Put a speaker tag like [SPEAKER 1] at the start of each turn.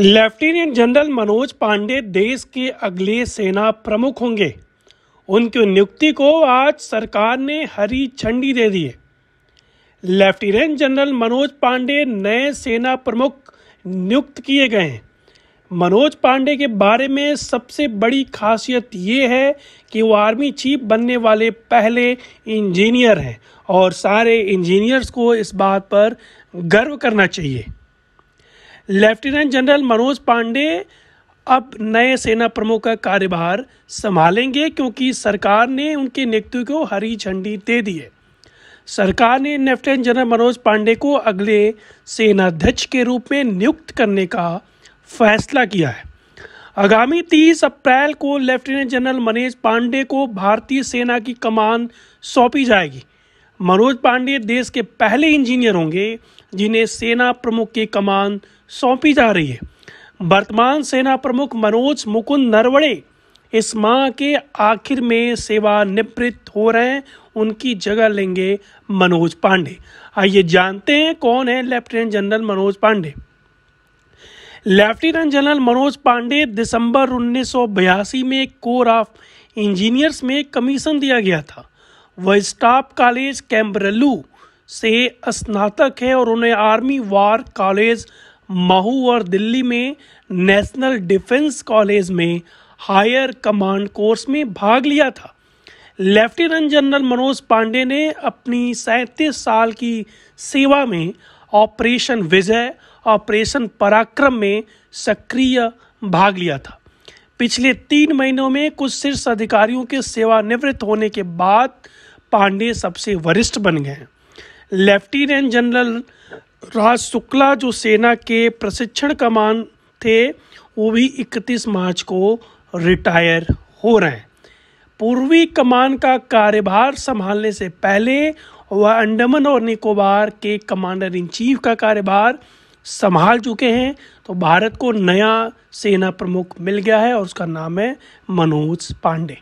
[SPEAKER 1] Lieutenant general Manoj Pandey देश के अगले सेना प्रमुख होंगे। उनकी नियुक्ति को आज सरकार ने हरी झंडी दे दी है। लेफ्टिनेंट जनरल मनोज पांडे नए सेना प्रमुख नियुक्त किए गए हैं। मनोज पांडे के बारे में सबसे बड़ी खासियत ये है कि वो आर्मी चीफ बनने वाले पहले इंजीनियर हैं और सारे इंजीनियर्स को इस बात पर गर्व करना चाहिए। लेफ्टिनेंट जनरल मनोज पांडे अब नए सेना प्रमुख का कार्यभार संभालेंगे क्योंकि सरकार ने उनके नियुक्ति को हरी झंडी दे दी है। सरकार ने लेफ्टिनेंट जनरल मनोज पांडे को अगले सेनाध्यक्ष के रूप में नियुक्त करने का फैसला किया है। आगामी 30 अप्रैल को लेफ्टिनेंट जनरल मनोज पांडे को भारतीय सेना की कमान सौंपी जाएगी। मनोज पांडे देश के पहले इंजीनियर होंगे, जिन्हें सेना प्रमुख की कमान सौंपी जा रही है। वर्तमान सेना प्रमुख मनोज मुकुंद नरवड़े इस माह के आखिर में सेवानिवृत्त हो रहे हैं, उनकी जगह लेंगे मनोज पांडे। आइए जानते हैं कौन है lieutenant general Manoj Pande. Lieutenant general Manoj Pande दिसंबर उन्नीस सौ बयासी में कोर ऑफ़ इंजीनियर्स में कमीशन दिया गया था। वह स्टाफ कॉलेज कैम्बरलू से स्नातक है और उन्हें आर्मी वार कॉलेज महू और दिल्ली में नेशनल डिफेंस कॉलेज में हायर कमांड कोर्स में भाग लिया था। लेफ्टिनेंट जनरल मनोज पांडे ने अपनी सैंतीस साल की सेवा में ऑपरेशन विजय, ऑपरेशन पराक्रम में सक्रिय भाग लिया था। पिछले तीन महीनों में कुछ शीर्ष अधिकारियों के सेवानिवृत्त होने के बाद पांडे सबसे वरिष्ठ बन गए। लेफ्टिनेंट जनरल राज शुक्ला जो सेना के प्रशिक्षण कमान थे, वो भी 31 मार्च को रिटायर हो रहे हैं। पूर्वी कमान का कार्यभार संभालने से पहले वह अंडमान और निकोबार के कमांडर इन चीफ का कार्यभार संभाल चुके हैं। तो भारत को नया सेना प्रमुख मिल गया है और उसका नाम है मनोज पांडे।